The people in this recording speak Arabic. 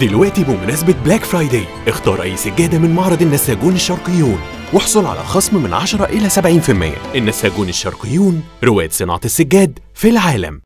دلوقتي بمناسبة Black Friday اختار أي سجادة من معرض النساجون الشرقيون واحصل على خصم من 10 إلى 70% النساجون الشرقيون رواد صناعة السجاد في العالم.